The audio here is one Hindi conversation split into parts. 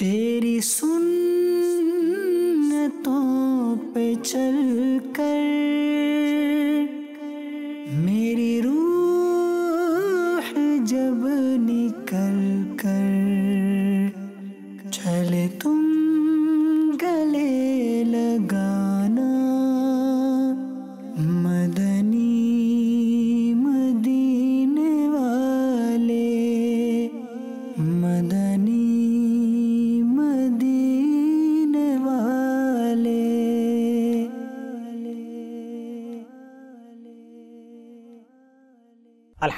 तेरी सुन्नतों पे चल कर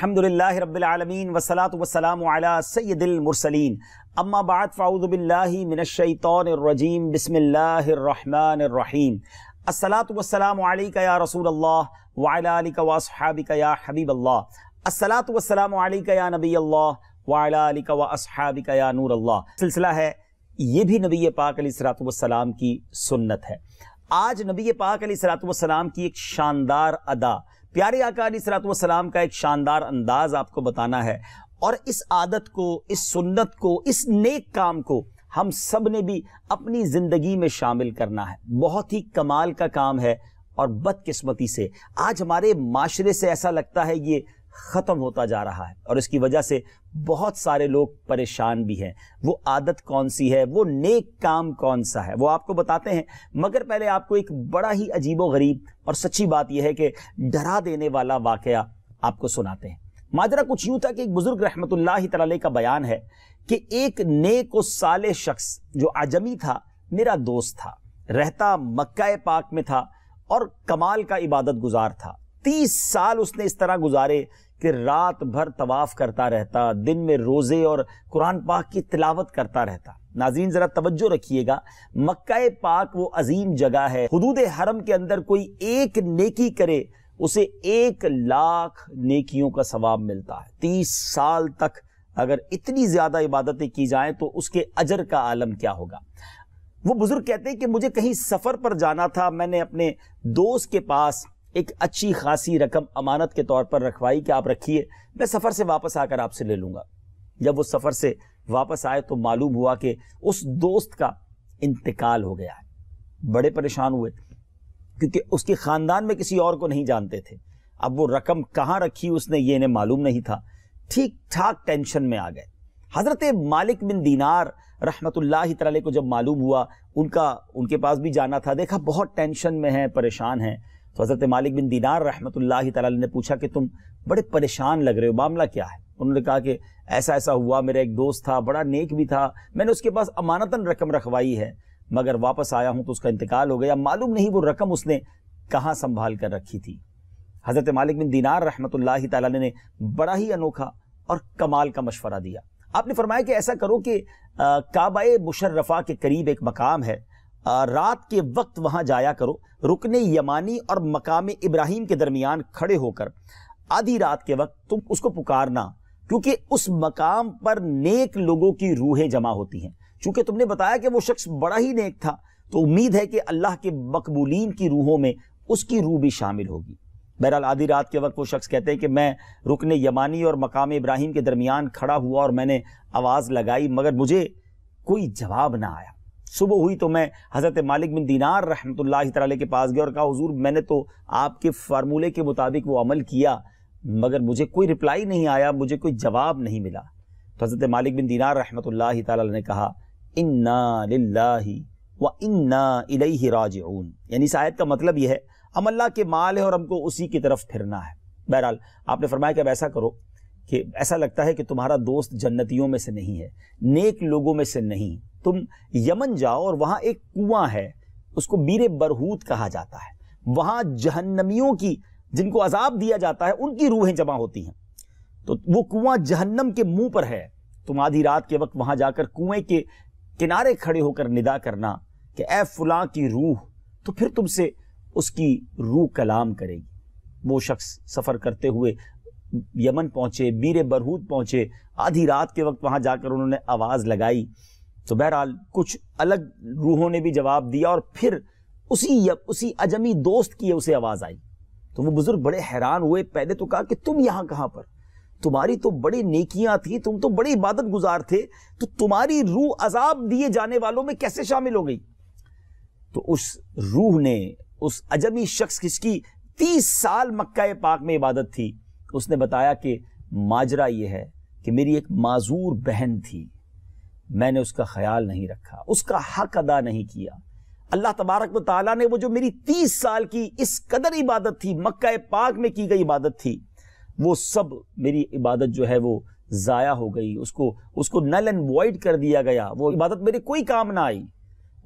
अल्हम्दुलिल्लाह रब्बिल आलमीन वसलातु वस्सलामु अला सय्यदिल मुरसलीन अम्मा बाद फ़अऊज़ु बिल्लाहि मिनश शैतानिर रजीम बिस्मिल्लाहिर रहमानिर रहीम अस्सलातु वस्सलामु अलैका या रसूल अल्लाह व अला आलिका व अस्हाबिका या हबीब अल्लाह अस्सलातु वस्सलामु अलैका या नबी अल्लाह व अला आलिका व अस्हाबिका या नूर अल्लाह सिलसिला है, ये भी नबी पाक वस्सलाम की सुन्नत है। आज नबी पाक वस्सलाम की एक शानदार अदा प्यारे आका सलाम का एक शानदार अंदाज आपको बताना है। और इस आदत को, इस सुन्नत को, इस नेक काम को हम सबने भी अपनी ज़िंदगी में शामिल करना है। बहुत ही कमाल का काम है और बदकिस्मती से। आज हमारे माशरे से ऐसा लगता है ये ख़त्म होता जा रहा है और इसकी वजह से बहुत सारे लोग परेशान भी हैं। वो आदत कौन सी है? वो नेक काम कौन सा है? वो आपको बताते हैं। मगर पहले आपको एक बड़ा ही अजीबो गरीब और सच्ची बात यह है कि डरा देने वाला वाकया आपको सुनाते हैं। माजरा, कुछ यूँ था कि एक बुज़ुर्ग तआला का बयान है कि एक नेक और साले शख्स जो आजमी था, मेरा दोस्त था, रहता मक्का पाक में था और कमाल का इबादत गुजार था। तीस साल उसने इस तरह गुजारे कि रात भर तवाफ करता रहता, दिन में रोज़े और कुरान पाक की तिलावत करता रहता। नाजीन जरा तवज्जो रखिएगा, मक्का पाक वो अजीम जगह है। हदूद हरम के अंदर कोई एक नेकी करे, उसे एक लाख नेकियों का सवाब मिलता है। तीस साल तक अगर इतनी ज़्यादा इबादतें की जाएँ तो उसके अजर का आलम क्या होगा? वो बुज़ुर्ग कहते हैं कि मुझे कहीं सफ़र पर जाना था, मैंने अपने दोस्त के पास एक अच्छी खासी रकम अमानत के तौर पर रखवाई कि आप रखिए, मैं सफ़र से वापस आकर आपसे ले लूँगा। जब वो सफ़र से वापस आए तो मालूम हुआ कि उस दोस्त का इंतकाल हो गया है। बड़े परेशान हुए, क्योंकि उसके ख़ानदान में किसी और को नहीं जानते थे। अब वो रकम कहाँ रखी उसने, ये इन्हें मालूम नहीं था। ठीक ठाक टेंशन में आ गए। हज़रत मालिक बिन दीनार रहमतुल्लाह तआला को जब मालूम हुआ, उनका, उनके पास भी जाना था, देखा बहुत टेंशन में है, परेशान हैं। तो हज़रत मालिक बिन दीनार रहमतुल्लाह तआला ने पूछा कि तुम बड़े परेशान लग रहे हो, मामला क्या है? उन्होंने कहा कि ऐसा ऐसा हुआ, मेरा एक दोस्त था, बड़ा नेक भी था, मैंने उसके पास अमानतन रकम रखवाई है, मगर वापस आया हूँ तो उसका इंतकाल हो गया। मालूम नहीं वो रकम उसने कहाँ संभाल कर रखी थी। हज़रत मालिक बिन दीनार रहमतुल्लाह तआला ने बड़ा ही अनोखा और कमाल का मशवरा दिया। आपने फरमाया कि ऐसा करो कि काबा मुशर्रफा के करीब एक मकाम है रात के वक्त वहाँ जाया करो। रुकने यमानी और मकाम इब्राहिम के दरमियान खड़े होकर आधी रात के वक्त तुम उसको पुकारना, क्योंकि उस मकाम पर नेक लोगों की रूहें जमा होती हैं। चूँकि तुमने बताया कि वो शख्स बड़ा ही नेक था तो उम्मीद है कि अल्लाह के मकबूलीन की रूहों में उसकी रूह भी शामिल होगी। बहरहाल आधी रात के वक्त वो शख्स कहते हैं कि मैं रुकने यमानी और मकाम इब्राहिम के दरमियान खड़ा हुआ और मैंने आवाज़ लगाई, मगर मुझे कोई जवाब ना आया। सुबह हुई तो मैं हज़रत मालिक बिन दीनार रहमतुल्लाह तआला के पास गया और कहा, हुजूर, मैंने तो आपके फार्मूले के मुताबिक वो अमल किया, मगर मुझे कोई रिप्लाई नहीं आया, मुझे कोई जवाब नहीं मिला। तो हज़रत मालिक बिन दीनार रहमतुल्लाह तआला ने कहा, इन्ना व इन्ना इलैहि राजिऊन। यानी इस आयत का मतलब यह है, हम अल्लाह के माल है और हमको उसी की तरफ़ फिरना है। बहरहाल, आपने फरमाया कि अब ऐसा करो कि ऐसा लगता है कि तुम्हारा दोस्त जन्नतियों में से नहीं है, नेक लोगों में से नहीं। तुम यमन जाओ और वहाँ एक कुआँ है, उसको बीरे बरहूत कहा जाता है। वहाँ जहन्नमियों की, जिनको अजाब दिया जाता है, उनकी रूहें जमा होती हैं। तो वो कुआँ जहन्नम के मुँह पर है। तुम आधी रात के वक्त वहाँ जाकर कुएँ के किनारे खड़े होकर निदा करना कि ए फुला की रूह तो फिर तुमसे उसकी रूह कलाम करेगी। वो शख्स सफ़र करते हुए यमन पहुँचे बीर बरहूद पहुँचे। आधी रात के वक्त वहाँ जाकर उन्होंने आवाज़ लगाई तो बहरहाल, कुछ अलग रूहों ने भी जवाब दिया और फिर उसी उसी अजमी दोस्त की उसे आवाज़ आई। तो वो बुज़ुर्ग बड़े हैरान हुए, पहले तो कहा कि तुम यहाँ कहाँ पर? तुम्हारी तो बड़ी नेकियाँ थी, तुम तो बड़ी इबादत गुजार थे तो तुम्हारी रूह अजाब दिए जाने वालों में कैसे शामिल हो गई? तो उस रूह ने, उस अजमी शख्स जिसकी तीस साल मक्का पाक में इबादत थी, उसने बताया कि माजरा यह है कि मेरी एक माजूर बहन थी। मैंने उसका ख्याल नहीं रखा, उसका हक अदा नहीं किया। अल्लाह तबारक ताला ने वो जो मेरी तीस साल की इस कदर इबादत थी, मक्का पाक में की गई इबादत थी, वो सब मेरी इबादत जो है वो ज़ाया हो गई, उसको उसको नल एंड वॉइड कर दिया गया। वो इबादत मेरे कोई काम ना आई।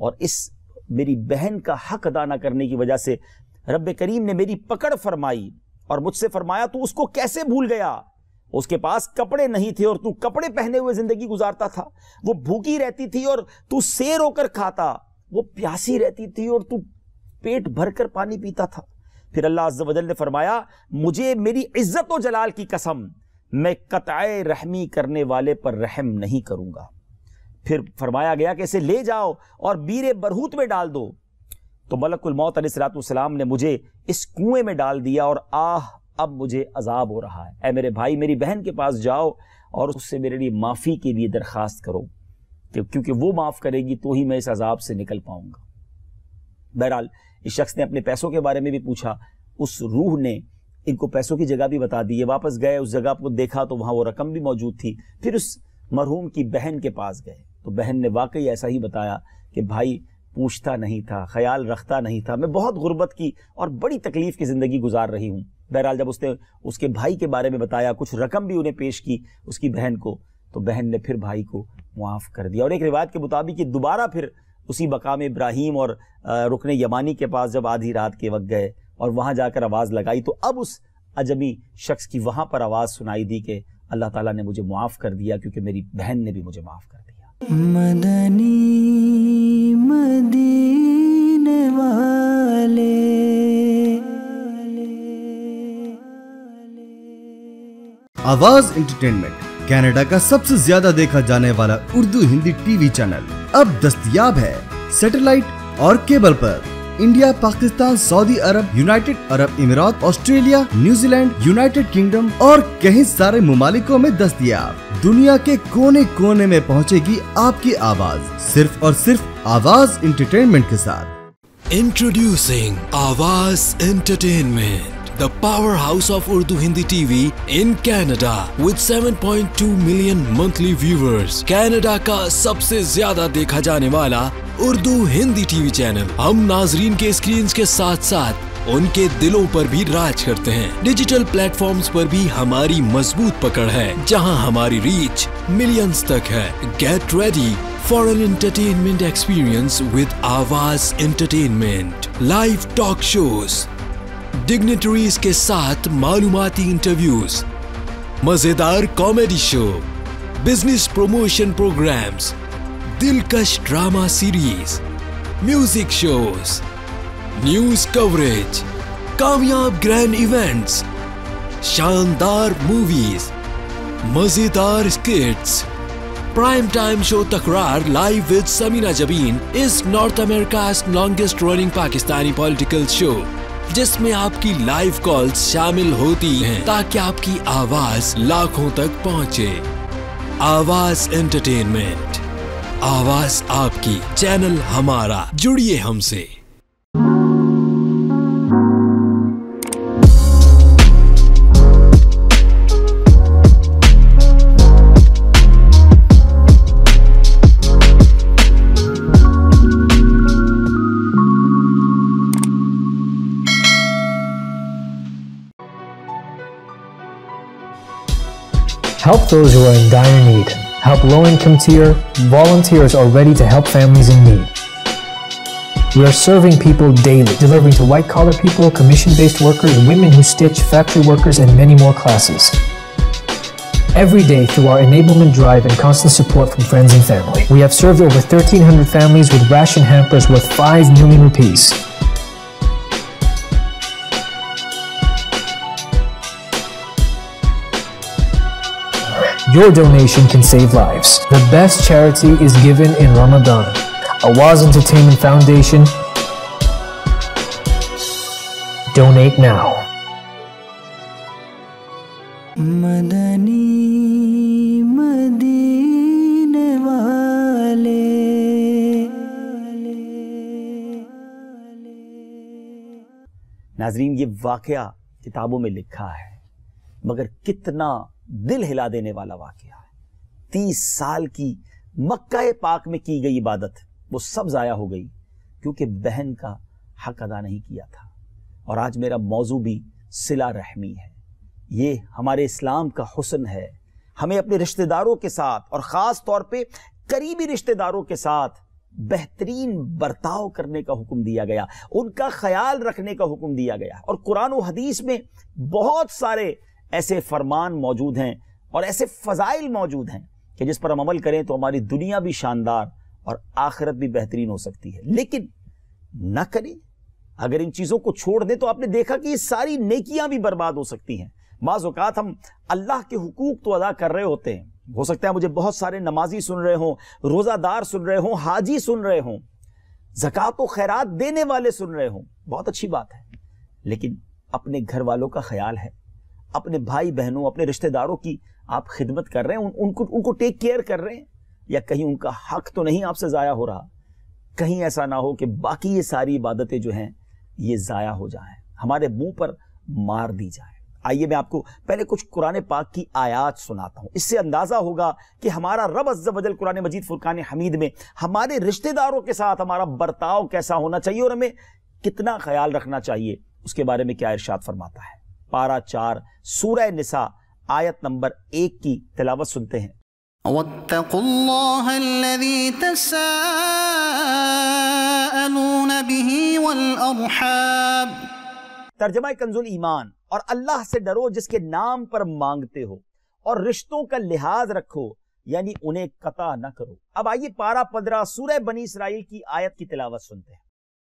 और इस मेरी बहन का हक अदा ना करने की वजह से रब करीम ने मेरी पकड़ फरमाई और मुझसे फरमाया, तू उसको कैसे भूल गया? उसके पास कपड़े नहीं थे और तू कपड़े पहने हुए ज़िंदगी गुजारता था। वो भूखी रहती थी और तू शेर होकर खाता। वो प्यासी रहती थी और तू पेट भरकर पानी पीता था। फिर अल्लाह अज्जवजल ने फरमाया, मुझे मेरी इज़्ज़त और जलाल की कसम, मैं कताए रहमी करने वाले पर रहम नहीं करूँगा। फिर फरमाया गया कि इसे ले जाओ और बीरे बरहूत में डाल दो। तो मलकुल मौत सलाम ने मुझे इस कुएँ में डाल दिया और आह अब मुझे अजाब हो रहा है। ऐ मेरे भाई, मेरी बहन के पास जाओ और उससे मेरे लिए माफ़ी के लिए दरख्वास्त करो। क्योंकि वो माफ़ करेगी तो ही मैं इस अजाब से निकल पाऊँगा। बहरहाल, इस शख्स ने अपने पैसों के बारे में भी पूछा। उस रूह ने इनको पैसों की जगह भी बता दी। है वापस गए, उस जगह को देखा तो वहाँ वो रकम भी मौजूद थी। फिर उस मरहूम की बहन के पास गए। तो बहन ने वाकई ऐसा ही बताया कि भाई, पूछता नहीं था, ख्याल रखता नहीं था। मैं बहुत गुर्बत की और बड़ी तकलीफ़ की ज़िंदगी गुजार रही हूँ। बहरहाल जब उसने उसके भाई के बारे में बताया, कुछ रकम भी उन्हें पेश की उसकी बहन को तो बहन ने फिर भाई को मुआफ़ कर दिया। और एक रिवायत के मुताबिक दोबारा फिर उसी मकाम इब्राहिम और रुकन यमानी के पास जब आधी रात के वक्त गए और वहाँ जाकर आवाज़ लगाई तो अब उस अजमी शख्स की वहाँ पर आवाज़ सुनाई दी कि अल्लाह ताला ने मुझे मुआफ़ कर दिया क्योंकि मेरी बहन ने भी मुझे माफ़ कर दिया। मदनी मदीने वाले आवाज़ एंटरटेनमेंट कनाडा का सबसे ज़्यादा देखा जाने वाला उर्दू हिंदी टीवी चैनल। अब दस्तियाब है सैटेलाइट और केबल पर। India, Pakistan, Saudi Arab, United Arab Emirates, Australia, New Zealand, United Kingdom और कई सारे ममालिकों में दस्तियाब। दुनिया के कोने कोने में पहुंचेगी आपकी आवाज़, सिर्फ़ और सिर्फ़ आवाज़ एंटरटेनमेंट के साथ। Introducing Awaaz entertainment the powerhouse of Urdu Hindi TV in Canada with 7.2 million monthly viewers. Canada का सबसे ज़्यादा देखा जाने वाला उर्दू हिंदी टीवी चैनल हम नाजरीन के स्क्रीन के साथ साथ उनके दिलों पर भी राज करते हैं। डिजिटल प्लेटफॉर्म्स पर भी हमारी मज़बूत पकड़ है, जहाँ हमारी रीच मिलियंस तक है। Get ready for an entertainment experience with Awaz entertainment live talk shows dignitaries के साथ मालूमती इंटरव्यूज़ मज़ेदार comedy show business promotion programs दिलकश drama series music shows news coverage कामयाब ग्रैंड इवेंट्स शानदार मूवीज़ मज़ेदार skits prime time show Takrar live with Samina Jabeen is North America longest running Pakistani political show जिसमें आपकी लाइव कॉल्स शामिल होती हैं ताकि आपकी आवाज़ लाखों तक पहुँचे। आवाज़ एंटरटेनमेंट आवाज़ आपकी। चैनल हमारा। जुड़िए हमसे। Help those who are in dire need. Help low-income tier. Volunteers are ready to help families in need. We are serving people daily, delivering to white-collar people, commission-based workers, women who stitch, factory workers, and many more classes. Every day through our enablement drive and constant support from friends and family. We have served over 1,300 families with ration hampers worth 5 million rupees. Your donation can save lives. The best charity is given in Ramadan. Awaz Entertainment Foundation. Donate now. Madani मदीने वाले नाजरीन ये वाकया किताबों में लिखा है मगर कितना दिल हिला देने वाला वाकया है। तीस साल की मक्का पाक में की गई इबादत, वो सब ज़ाया हो गई, क्योंकि बहन का हक अदा नहीं किया था। और आज मेरा मौजू भी सिला रहमी है। ये हमारे इस्लाम का हुसन है। हमें अपने रिश्तेदारों के साथ और ख़ास तौर पे करीबी रिश्तेदारों के साथ बेहतरीन बर्ताव करने का हुक्म दिया गया, उनका ख्याल रखने का हुक्म दिया गया। और कुरान हदीस में बहुत सारे ऐसे फरमान मौजूद हैं और ऐसे फ़जाइल मौजूद हैं कि जिस पर हम अमल करें तो हमारी दुनिया भी शानदार और आखिरत भी बेहतरीन हो सकती है। लेकिन न करें। अगर इन चीज़ों को छोड़ दें तो आपने देखा कि ये सारी नेकियाँ भी बर्बाद हो सकती हैं। बाज़ात हम अल्लाह के हकूक तो अदा कर रहे होते हैं। हो सकता है मुझे बहुत सारे नमाजी सुन रहे हों, रोज़ादार सुन रहे हों, हाजी सुन रहे हों, जक़ात व खैरात देने वाले सुन रहे हों। बहुत अच्छी बात है। लेकिन अपने घर वालों का ख्याल है। अपने भाई बहनों अपने रिश्तेदारों की आप खिदमत कर रहे हैं उन, उनको उनको टेक केयर कर रहे हैं या कहीं उनका हक तो नहीं आपसे ज़ाया हो रहा? कहीं ऐसा ना हो कि बाकी ये सारी इबादतें जो हैं ये ज़ाया हो जाएँ। हमारे मुँह पर मार दी जाए। आइए मैं आपको पहले कुछ कुरान पाक की आयात सुनाता हूँ। इससे अंदाज़ा होगा कि हमारा रब अज्जल कुरान मजीद फुरकान हमीद में हमारे रिश्तेदारों के साथ हमारा बर्ताव कैसा होना चाहिए और हमें कितना ख्याल रखना चाहिए उसके बारे में क्या इरशाद फरमाता है। पारा चार सूरह निसा आयत नंबर एक की तिलावत सुनते हैं। तर्जमा कंजुल ईमान और अल्लाह से डरो जिसके नाम पर मांगते हो और रिश्तों का लिहाज रखो यानी उन्हें कता न करो। अब आइए पारा पंद्रह सूरह बनी इसराइल की आयत की तिलावत सुनते हैं।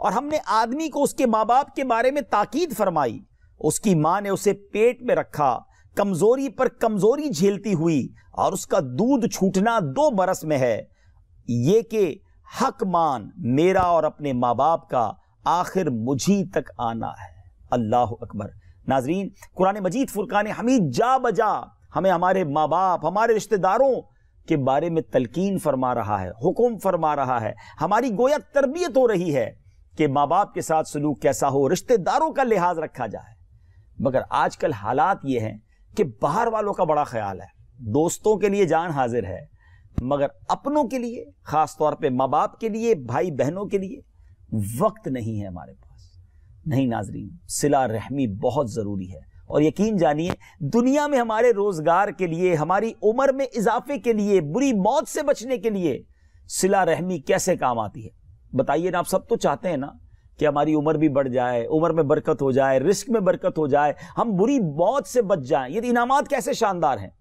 और हमने आदमी को उसके माँ बाप के बारे में ताकीद फरमाई। उसकी माँ ने उसे पेट में रखा, कमज़ोरी पर कमज़ोरी झेलती हुई और उसका दूध छूटना दो बरस में है। ये कि हक मान मेरा और अपने माँ बाप का आखिर मुझी तक आना है। अल्लाह अकबर। नाजरीन, कुरान मजीद फुरकान हमीद जा बजा हमें हमारे माँ बाप हमारे रिश्तेदारों के बारे में तलकीन फरमा रहा है, हुक्म फरमा रहा है। हमारी गोया तरबियत हो रही है। कि माँ बाप के साथ सलूक कैसा हो, रिश्तेदारों का लिहाज रखा जाए। मगर आजकल हालात ये हैं कि बाहर वालों का बड़ा ख्याल है। दोस्तों के लिए जान हाजिर है, मगर अपनों के लिए खास तौर पे माँ बाप के लिए भाई बहनों के लिए वक्त नहीं है हमारे पास। नहीं नाजरीन, सिला रहमी बहुत ज़रूरी है। और यकीन जानिए, दुनिया में हमारे रोज़गार के लिए, हमारी उम्र में इजाफे के लिए, बुरी मौत से बचने के लिए सिला रहमी कैसे काम आती है? बताइए ना, आप सब तो चाहते हैं ना कि हमारी उम्र भी बढ़ जाए, उम्र में बरकत हो जाए, रिस्क में बरकत हो जाए, हम बुरी मौत से बच जाएँ। ये इनामात कैसे शानदार हैं?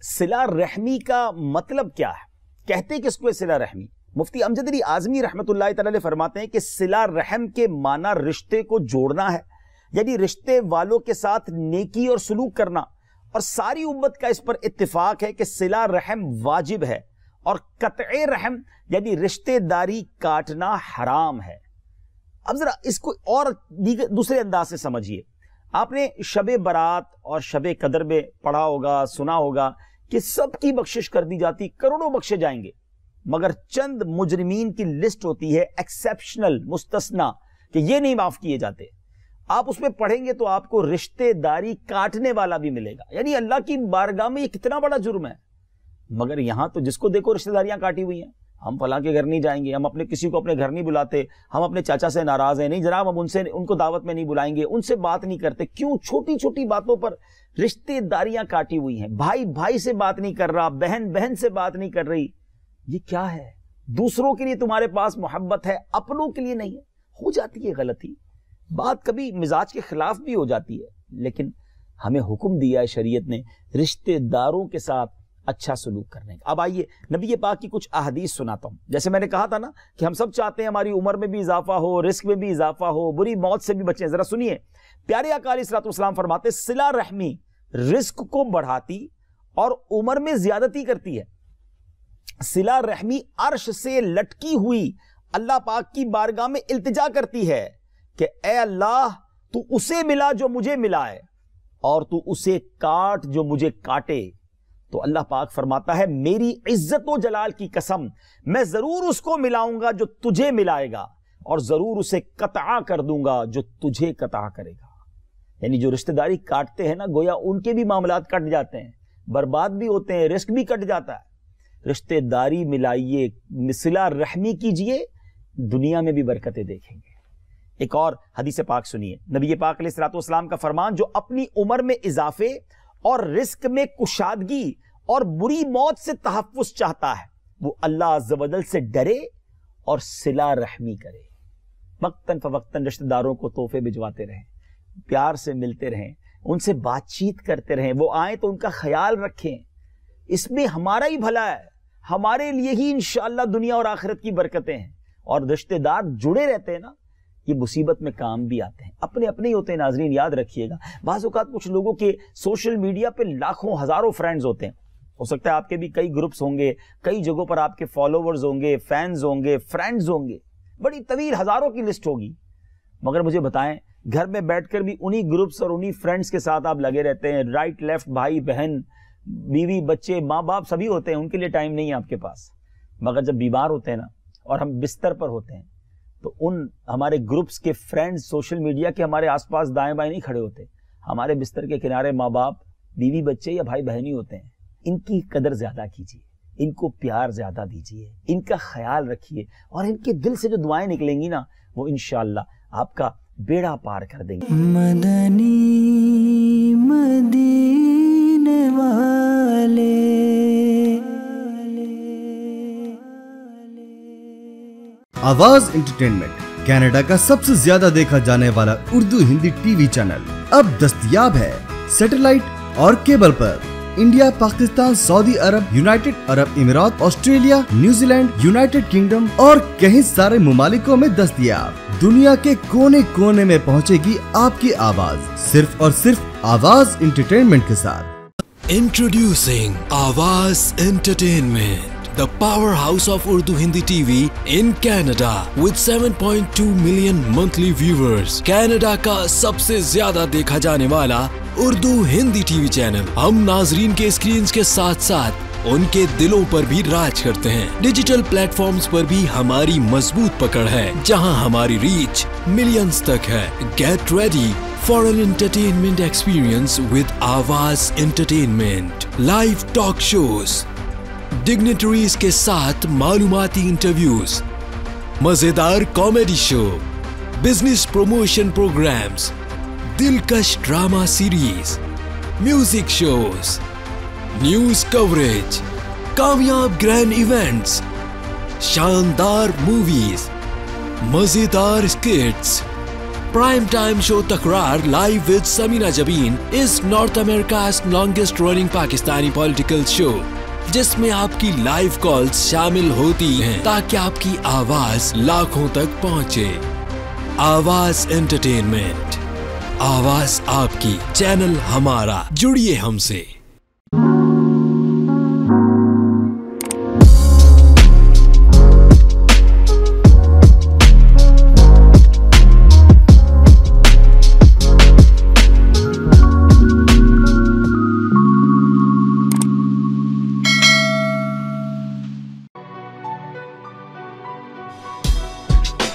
सिला रहमी का मतलब क्या है? कहते किसको है सिला रहमी। मुफ्ती अमजद अली आजमी रहमत तआला फरमाते हैं कि सिला रहम के माना रिश्ते को जोड़ना है। यानी रिश्ते वालों के साथ नेकी और सलूक करना। और सारी उम्मत का इस पर इत्तेफाक है कि सिला रहम वाजिब है। और कत रहम, यानी रिश्तेदारी काटना हराम है। अब जरा इसको और दूसरे अंदाज से समझिए। आपने शब बारात और शब कदर में पढ़ा होगा, सुना होगा कि सबकी बख्शिश कर दी जाती, करोड़ों बख्शे जाएँगे। मगर चंद मुजरमीन की लिस्ट होती है एक्सेप्शनल मुस्तना कि ये नहीं माफ़ किए जाते। आप उसमें पढ़ेंगे तो आपको रिश्तेदारी काटने वाला भी मिलेगा। यानी अल्लाह की बारगाह में ये कितना बड़ा जुर्म है। मगर यहाँ तो जिसको देखो रिश्तेदारियाँ काटी हुई हैं। हम फलां के घर नहीं जाएँगे, हम अपने किसी को अपने घर नहीं बुलाते, हम अपने चाचा से नाराज़ हैं। नहीं जनाब, हम उनसे, उनको दावत में नहीं बुलाएँगे, उनसे बात नहीं करते। क्यों? छोटी छोटी बातों पर रिश्तेदारियाँ काटी हुई हैं। भाई भाई से बात नहीं कर रहा बहन बहन से बात नहीं कर रही। ये क्या है? दूसरों के लिए तुम्हारे पास मोहब्बत है, अपनों के लिए नहीं है। हो जाती है गलती। बात कभी मिजाज के खिलाफ भी हो जाती है, लेकिन हमें हुक्म दिया है शरीयत ने, रिश्तेदारों के साथ अच्छा सलूक करने का। अब आइए, नबी पाक की कुछ अहदीस सुनाता हूँ। जैसे मैंने कहा था ना कि हम सब चाहते हैं हमारी उम्र में भी इजाफा हो, रिस्क में भी इजाफा हो, बुरी मौत से भी बचें। जरा सुनिए। प्यारे अकाली सलाम फरमाते, सिला रहमी रिस्क को बढ़ाती और उम्र में ज्यादती करती है। सिला रहमी अर्श से लटकी हुई अल्लाह पाक की बारगाह में इल्तजा करती है कि, ए अल्लाह, तू उसे मिला जो मुझे मिला है और तू उसे काट जो मुझे काटे। तो अल्लाह पाक फरमाता है, मेरी इज़्ज़त जलाल की कसम, मैं ज़रूर उसको मिलाऊँगा जो तुझे मिलाएगा, और ज़रूर उसे कता कर दूँगा जो तुझे कता करेगा। यानी जो रिश्तेदारी काटते हैं ना, गोया उनके भी मामला कट जाते हैं, बर्बाद भी होते हैं, रिस्क भी कट जाता है। रिश्तेदारी मिलाइए, मिसला रहमी कीजिए, दुनिया में भी बरकतें देखेंगे। एक और हदीस पाक सुनिए। नबी पाक सलाम का फरमान, जो अपनी उम्र में इजाफे और रिस्क में कुशादगी और बुरी मौत से तहफ़ चाहता है। वो अल्लाह जबदल से डरे और सिला रहमी करे। वक्तन फवक्तन रिश्तेदारों को तोहफे भिजवाते रहें, प्यार से मिलते रहें, उनसे बातचीत करते रहें, वो आए तो उनका ख्याल रखें। इसमें हमारा ही भला है, हमारे लिए ही इंशाला दुनिया और आखिरत की बरकतें हैं। और रिश्तेदार जुड़े रहते हैं ना ये मुसीबत में काम भी आते हैं। अपने अपने ही होते हैं, नाजरीन, याद रखिएगा। बाज़ात कुछ लोगों के सोशल मीडिया पे लाखों, हज़ारों फ्रेंड्स होते हैं। हो सकता है आपके भी कई ग्रुप्स होंगे, कई जगहों पर आपके फॉलोवर्स होंगे फैंस होंगे फ्रेंड्स होंगे। बड़ी तवील हज़ारों की लिस्ट होगी। मगर मुझे बताएँ, घर में बैठकर भी उन्हीं ग्रुप्स और उन्हीं फ्रेंड्स के साथ आप लगे रहते हैं। राइट लेफ़्ट भाई, बहन, बीवी, बच्चे माँ बाप सभी होते हैं, उनके लिए टाइम नहीं है आपके पास। मगर जब बीमार होते हैं ना, और हम बिस्तर पर होते हैं तो उन हमारे ग्रुप्स के फ्रेंड्स सोशल मीडिया के हमारे आसपास दाएँ बाएँ नहीं खड़े होते। हमारे बिस्तर के किनारे माँ बाप बीवी बच्चे या भाई बहन ही होते हैं। इनकी कदर ज़्यादा कीजिए, इनको प्यार ज़्यादा दीजिए, इनका ख्याल रखिए और इनके दिल से जो दुआएँ निकलेंगी ना, वो इनशाला आपका बेड़ा पार कर देंगे। मदनी, मदीने आवाज़ एंटरटेनमेंट कनाडा का सबसे ज़्यादा देखा जाने वाला उर्दू हिंदी टीवी चैनल। अब दस्तियाब है सैटेलाइट और केबल पर। India Pakistan Saudi Arab United Arab इमारात Australia New Zealand United Kingdom और कई सारे ममालिकों में दस्तियाब। दुनिया के कोने कोने में पहुंचेगी आपकी आवाज़ सिर्फ़ और सिर्फ़ आवाज़ इंटरटेनमेंट के साथ। इंट्रोड्यूसिंग आवाज़ Entertainment, the powerhouse of Urdu Hindi TV in Canada with 7.2 million monthly viewers. Canada का सबसे ज़्यादा देखा जाने वाला उर्दू हिंदी टीवी चैनल हम नाजरीन के स्क्रीन के साथ साथ उनके दिलों पर भी राज करते हैं डिजिटल प्लेटफॉर्म्स पर भी हमारी मज़बूत पकड़ है जहाँ हमारी रीच मिलियंस तक है get ready for an entertainment experience with Avaz Entertainment. Live talk shows, dignitaries के साथ मालूमती इंटरव्यूज़ मज़ेदार comedy show business promotion programs दिलकश drama series music shows news coverage कामयाब ग्रैंड इवेंट्स शानदार मूवीज़ मज़ेदार skits prime time show Takrar live with Samina Jabeen is North America longest running Pakistani political show जिसमें आपकी लाइव कॉल्स शामिल होती हैं ताकि आपकी आवाज़ लाखों तक पहुँचे। आवाज़ एंटरटेनमेंट आवाज़ आपकी। चैनल हमारा। जुड़िए हमसे।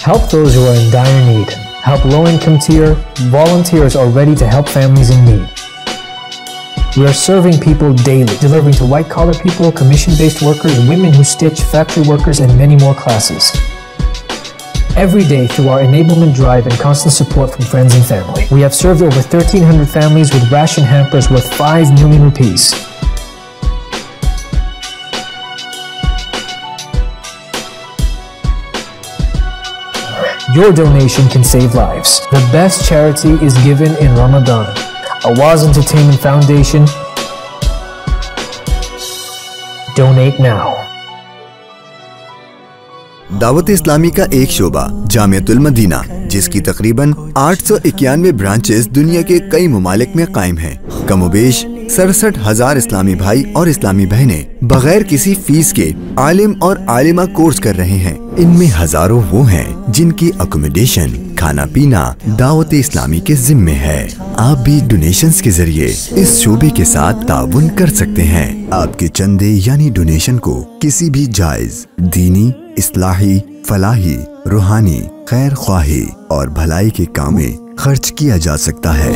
Help those who are in dire need. Help low income tier. Volunteers are ready to help families in need. We are serving people daily, delivering to white collar people, commission based workers, women who stitch, factory workers, and many more classes. Every day, through our enablement drive and constant support from friends and family, we have served over 1,300 families with ration hampers worth 5 million rupees. Your donation can save lives. The best charity is given in Ramadan. Awaz Entertainment Foundation. Donate now. Dawat Islami का एक शोबा जामियतुल मदीना जिसकी तकरीबन आठ सौ इक्यानवे ब्रांचेस दुनिया के कई ममालिक में कायम हैं। कमोबेश सड़सठ हज़ार इस्लामी भाई और इस्लामी बहनें बगैर किसी फ़ीस के आलिम और आलिमा कोर्स कर रहे हैं। इनमें हज़ारों वो हैं जिनकी अकोमोडेशन खाना पीना दावत इस्लामी के जिम्मे है। आप भी डोनेशंस के ज़रिए इस शोबे के साथ ताउन कर सकते हैं। आपके चंदे यानी डोनेशन को किसी भी जायज़, दीनी, इस्लाही, फलाही, रूहानी, खैर ख्वाही और भलाई के काम में खर्च किया जा सकता है।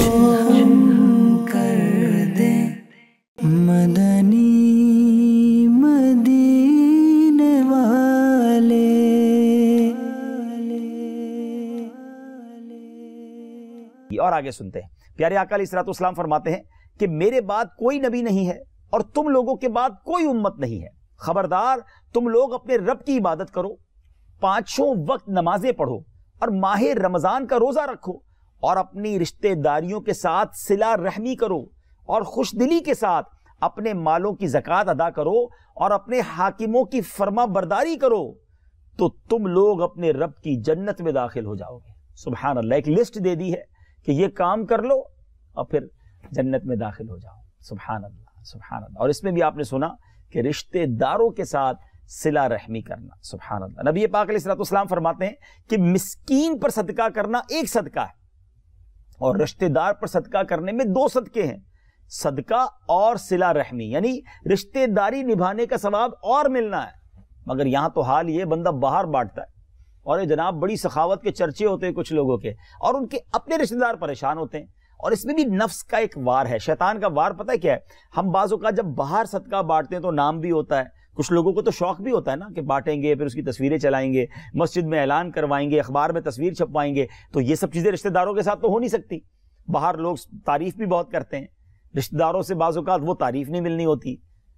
और आगे सुनते हैं। प्यारे आका इस्लाम फरमाते हैं कि मेरे बाद कोई नबी नहीं है और तुम लोगों के बाद कोई उम्मत नहीं है। खबरदार, तुम लोग अपने रब की इबादत करो, पाँचों वक्त नमाजें पढ़ो और माह रमज़ान का रोजा रखो और अपनी रिश्तेदारियों के साथ सिला रहमी करो और खुशदिली के साथ अपने मालों की जक़ात अदा करो और अपने हाकिमों की फर्मा बरदारी करो तो तुम लोग अपने रब की जन्नत में दाखिल हो जाओगे। सुबहान अल्लाह, एक लिस्ट दे दी है। कि ये काम कर लो और फिर जन्नत में दाखिल हो जाओ। सुबहान अल्लाह सुबहान अल्लाह और इसमें भी आपने सुना कि रिश्तेदारों के साथ सिला रहमी करना सुबहान अल्लाह नबी पाक अलैहिस्सलाम फरमाते हैं कि मिस्कीन पर सदका करना एक सदका है और रिश्तेदार पर सदका करने में दो सदके हैं। सदका और सिला रहमी, यानी रिश्तेदारी निभाने का सवाब और मिलना है। मगर यहाँ तो हाल ये, बंदा बाहर बांटता है। और ये जनाब बड़ी सखावत के चर्चे होते हैं कुछ लोगों के, और उनके अपने रिश्तेदार परेशान होते हैं। और इसमें भी नफ्स का एक वार है, शैतान का वार पता है क्या है? हम बाजों का जब बाहर सदका बांटते हैं तो नाम भी होता है। कुछ लोगों को तो शौक भी होता है ना कि बांटेंगे, फिर उसकी तस्वीरें चलाएँगे, मस्जिद में ऐलान करवाएँगे, अखबार में तस्वीर छपवाएँगे तो ये सब चीज़ें रिश्तेदारों के साथ तो हो नहीं सकती। बाहर लोग तारीफ़ भी बहुत करते हैं। रिश्तेदारों से बाजुकात वो तारीफ़ नहीं मिलनी होती।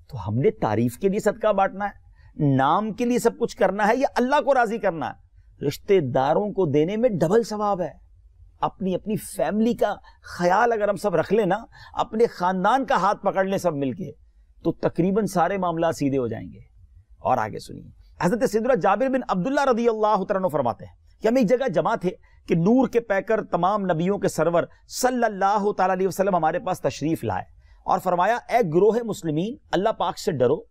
तो हमने तारीफ़ के लिए सदका बांटना है, नाम के लिए सब कुछ करना है या अल्लाह को राज़ी करना है? रिश्तेदारों को देने में डबल सवाब है। अपनी अपनी फैमिली का ख्याल अगर हम सब रख लेना अपने खानदान का हाथ पकड़ लें सब मिलके तो तकरीबन सारे मामला सीधे हो जाएँगे। और आगे सुनिए। हज़रत सिद्दुरा जाबिर बिन अब्दुल्ला रदी अल्लाह फरमाते हैं कि हम एक जगह जमा थे कि नूर के पैकर तमाम नबियों के सरवर सल्लल्लाहु अलैहि वसल्लम हमारे पास तशरीफ़ लाए और फरमाया ए ग्रोह मुस्लिमीन, अल्लाह पाक से डरो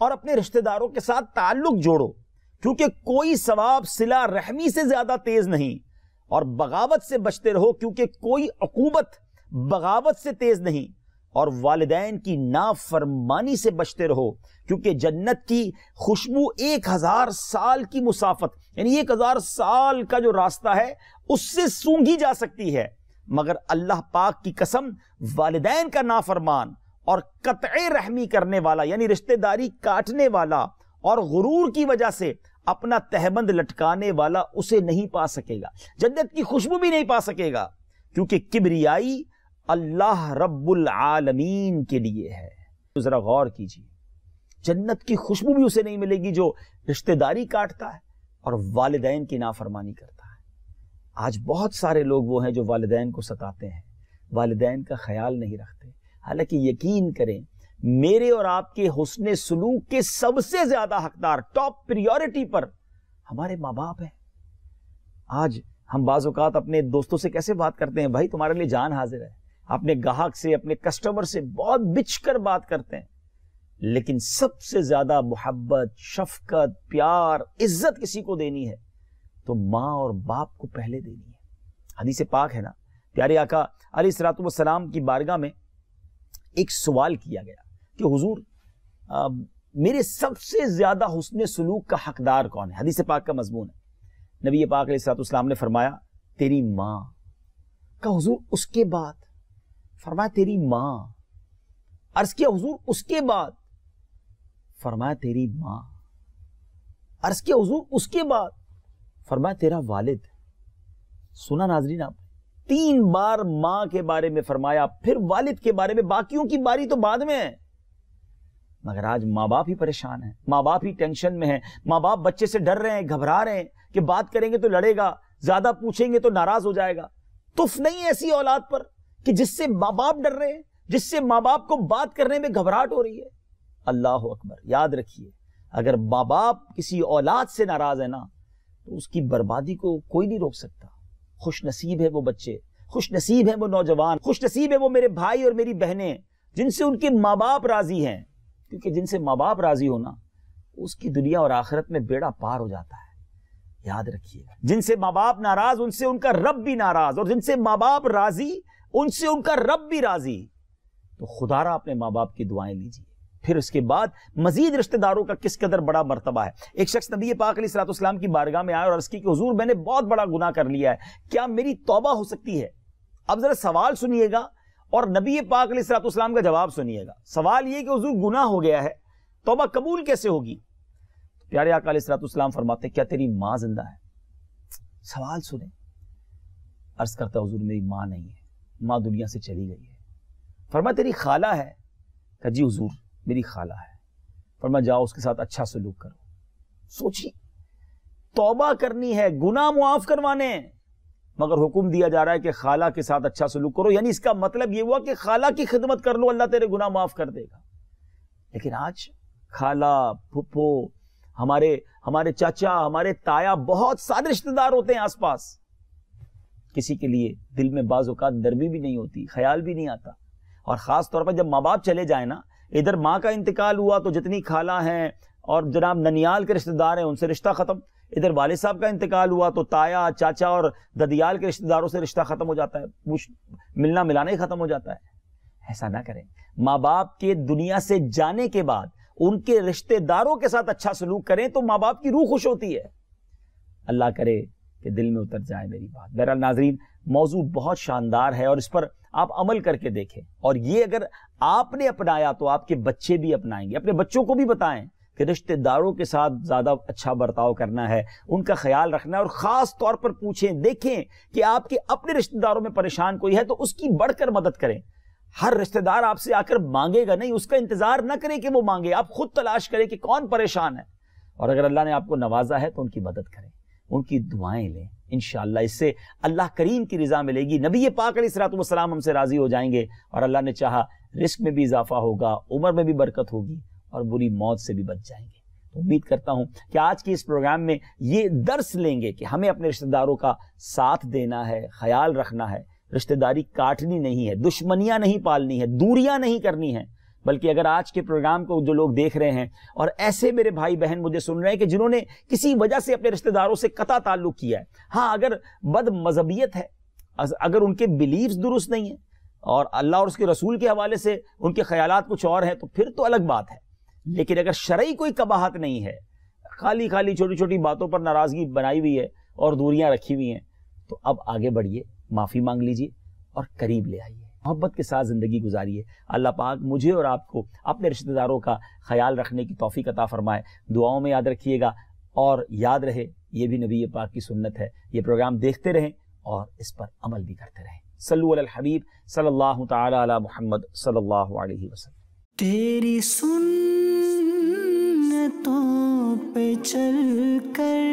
और अपने रिश्तेदारों के साथ ताल्लुक जोड़ो। क्योंकि कोई सवाब सिला रहमी से ज़्यादा तेज नहीं और बगावत से बचते रहो क्योंकि कोई अकूबत बगावत से तेज नहीं और वालदेन की नाफरमानी से बचते रहो क्योंकि जन्नत की खुशबू एक हज़ार साल की मुसाफत, यानी एक हज़ार साल का जो रास्ता है, उससे सूंघी जा सकती है। मगर अल्लाह पाक की कसम, वालदेन का नाफरमान और कत रहमी करने वाला, यानी रिश्तेदारी काटने वाला और गुरूर की वजह से अपना तहबंद लटकाने वाला उसे नहीं पा सकेगा। जन्नत की खुशबू भी नहीं पा सकेगा, क्योंकि किबरियाई अल्लाह रब्बुल आलमीन के लिए है। तो जरा गौर कीजिए, जन्नत की खुशबू भी उसे नहीं मिलेगी जो रिश्तेदारी काटता है और वालदेन की नाफरमानी करता है। आज बहुत सारे लोग वो हैं जो वालदेन को सताते हैं, वालदेन का ख्याल नहीं रखते। हालाँकि यकीन करें मेरे और आपके हुसन सलूक के सबसे ज़्यादा हकदार टॉप प्रियोरिटी पर हमारे माँ बाप हैं। आज हम बाज़ात अपने दोस्तों से कैसे बात करते हैं? भाई, तुम्हारे लिए जान हाजिर है। अपने ग्राहक से, अपने कस्टमर से बहुत बिछ कर बात करते हैं। लेकिन सबसे ज़्यादा मोहब्बत, शफकत, प्यार, इज़्ज़त किसी को देनी है तो माँ और बाप को पहले देनी है। हदीस पाक है ना? प्यारे आका अली सलाम की बारगाह में एक सवाल किया गया। कि हुजूर मेरे सबसे ज़्यादा हुसन सलूक का हकदार कौन है? हदीस पाक का मजमून है। नबी पाक सलाम ने फरमाया, तेरी माँ। का हुजूर, उसके बाद? फरमाया, तेरी माँ। अर्ज़ किया, हुजूर, उसके बाद? फरमाया, तेरी माँ। अर्ज़ किया, हुजूर, उसके बाद? फरमाया, तेरा वालिद। सुना नाजरीन आप, तीन बार माँ के बारे में फरमाया, फिर वालिद के बारे में, बाकियों की बारी तो बाद में है। मगर आज माँ बाप ही परेशान है। माँ बाप ही टेंशन में है। माँ बाप बच्चे से डर रहे हैं, घबरा रहे हैं कि बात करेंगे तो लड़ेगा, ज़्यादा पूछेंगे तो नाराज़ हो जाएगा। तुफ नहीं ऐसी औलाद पर कि जिससे माँ बाप डर रहे हैं, जिससे माँ बाप को बात करने में घबराहट हो रही है। अल्लाह अकबर, याद रखिए, अगर माँ बाप किसी औलाद से नाराज़ है ना तो उसकी बर्बादी को कोई नहीं रोक सकता। खुश नसीब है वो बच्चे खुश नसीब है वो नौजवान खुश नसीब है वो मेरे भाई और मेरी बहनें, जिनसे उनके माँ बाप राज़ी हैं। क्योंकि जिनसे माँ बाप राज़ी होना, उसकी दुनिया और आखिरत में बेड़ा पार हो जाता है। याद रखिए, जिनसे माँ बाप नाराज़, उनसे उनका रब भी नाराज़, और जिनसे माँ बाप राज़ी, उनसे उनका रब भी राज़ी। तो खुदारा अपने माँ बाप की दुआएँ लीजिए। फिर उसके बाद मजीद रिश्तेदारों का किस कदर बड़ा मरतबा है। एक शख्स नबी पाक सलाम की बारगाह में आया और अर्ज़ की, हजूर, मैंने बहुत बड़ा गुना कर लिया है। क्या मेरी तौबा हो सकती है? अब जरा सवाल सुनिएगा और नबी पाक सलाम का जवाब सुनिएगा। सवाल यह कि हजूर गुना हो गया है, तोबा कबूल कैसे होगी? प्यारे आकाम फरमाते क्या तेरी माँ ज़िंदा है? सवाल सुने। अर्ज़ करता हजूर, मेरी माँ नहीं है। माँ दुनिया से चली गई है। फरमा तेरी खाला है? कहा, जी हजूर, मेरी खाला है। फरमा जाओ, उसके साथ अच्छा सलूक करो। सोचिए, तौबा करनी है गुना मुआफ करवाने मगर हुक्म दिया जा रहा है कि खाला के साथ अच्छा सलूक करो। यानी इसका मतलब यह हुआ कि खाला की खिदमत कर लो, अल्लाह तेरे गुना माफ़ कर देगा। लेकिन आज खाला फुप्पो हमारे हमारे चाचा, हमारे ताया, बहुत सारे रिश्तेदार होते हैं आसपास। किसी के लिए दिल में बाज नरमी भी नहीं होती, ख्याल भी नहीं आता। और ख़ास तौर पर जब माँ बाप चले जाए ना, इधर माँ का इंतकाल हुआ तो जितनी खाला हैं और जनाब ननियाल के रिश्तेदार हैं, उनसे रिश्ता ख़त्म। इधर वाले साहब का इंतकाल हुआ तो ताया, चाचा और ददियाल के रिश्तेदारों से रिश्ता ख़त्म हो जाता है। मिलना मिलाना ही ख़त्म हो जाता है। ऐसा ना करें। माँ बाप के दुनिया से जाने के बाद उनके रिश्तेदारों के साथ अच्छा सलूक करें तो माँ बाप की रूह खुश होती है। अल्लाह करे कि दिल में उतर जाए मेरी बात। बहरहाल नाजरीन, मौजू बहुत शानदार है और इस पर आप अमल करके देखें। और ये अगर आपने अपनाया तो आपके बच्चे भी अपनाएँगे। अपने बच्चों को भी बताएँ कि रिश्तेदारों के साथ ज़्यादा अच्छा बर्ताव करना है, उनका ख्याल रखना है और ख़ास तौर पर पूछें, देखें कि आपके अपने रिश्तेदारों में परेशान कोई है तो उसकी बढ़कर मदद करें। हर रिश्तेदार आपसे आकर मांगेगा, नहीं, उसका इंतज़ार ना करें कि वो मांगे, आप खुद तलाश करें कि कौन परेशान है। और अगर अल्लाह ने आपको नवाजा है तो उनकी मदद करें, उनकी दुआएँ लें इनशाला इससे अल्लाह करीम की रजा मिलेगी। नबी पाक सलाम हमसे राज़ी हो जाएँगे और अल्लाह ने चाहा, रिस्क में भी इजाफा होगा, उम्र में भी बरकत होगी और बुरी मौत से भी बच जाएँगे। तो उम्मीद करता हूँ कि आज के इस प्रोग्राम में ये दर्श लेंगे कि हमें अपने रिश्तेदारों का साथ देना है, ख्याल रखना है। रिश्तेदारी काटनी नहीं है, दुश्मनियाँ नहीं पालनी है, दूरियाँ नहीं करनी है। बल्कि अगर आज के प्रोग्राम को जो लोग देख रहे हैं और ऐसे मेरे भाई बहन मुझे सुन रहे हैं कि जिन्होंने किसी वजह से अपने रिश्तेदारों से कता ताल्लुक किया है हाँ अगर बद मजहबियत है अगर उनके बिलीव्स दुरुस्त नहीं है और अल्लाह और उसके रसूल के हवाले से उनके ख्याल कुछ और हैं तो फिर तो अलग बात है। लेकिन अगर शरई कोई कबाहत नहीं है, खाली खाली छोटी छोटी बातों पर नाराज़गी बनाई हुई है और दूरियाँ रखी हुई हैं तो अब आगे बढ़िए, माफ़ी मांग लीजिए और करीब ले आइए। मोहब्बत के साथ ज़िंदगी गुजारिए। अल्लाह पाक मुझे और आपको अपने रिश्तेदारों का ख्याल रखने की तोफ़ी अता फरमाए। दुआओं में याद रखिएगा और याद रहे, ये भी नबी पाक की सुन्नत है। ये प्रोग्राम देखते रहें और इस पर अमल भी करते रहें। सल्लु हबीब सल्लल्लाहु ताला अला मुहम्मद तेरी सुन्नतों पे चल कर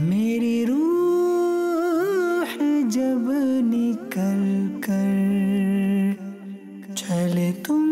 मेरी रूह जब निकल कर चले तुम